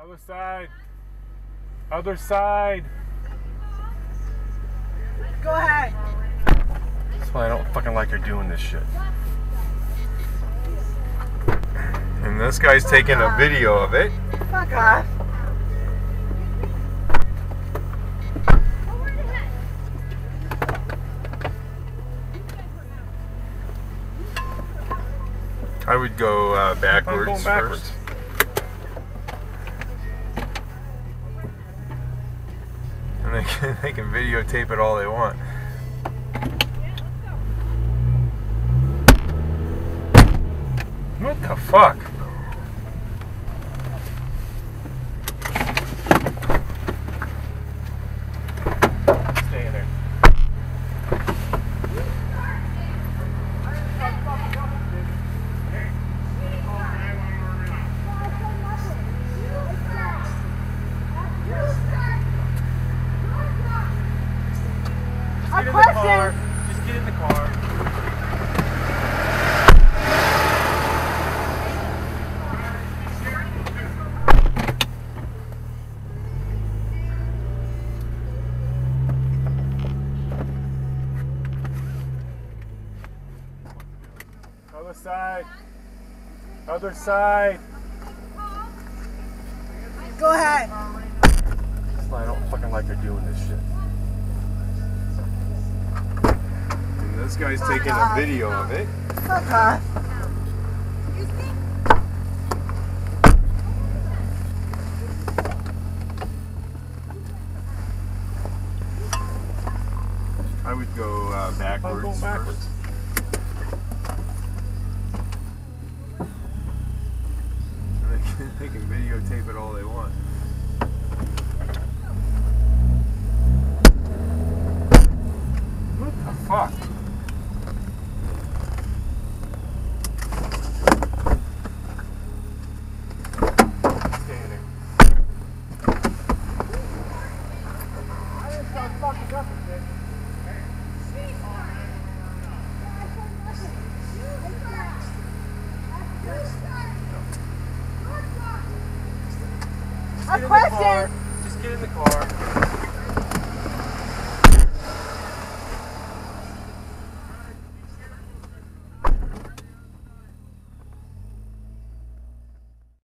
Other side. Other side. Go ahead. That's why I don't fucking like her doing this shit. And this guy's taking a video of it. Fuck off. I would go uh, backwards, backwards. first. They can, they can videotape it all they want. What the fuck? Stay in there. A Get in the question. Car. Just get in the car. Other side. Other side. Go ahead. I don't fucking like her doing this shit. This guy's taking a video of it. Fuck off. I would go uh, backwards. going backwards. first. And they they can videotape it all they want. What the fuck? A question. Just get in the car.